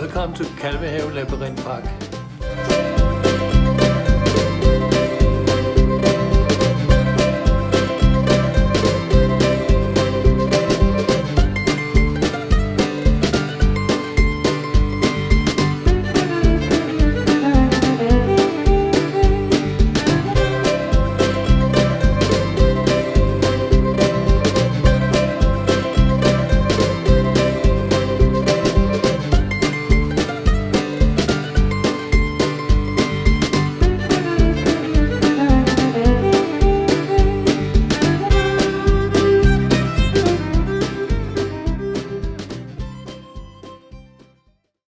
Welcome to Kalvehave Labyrinth Park.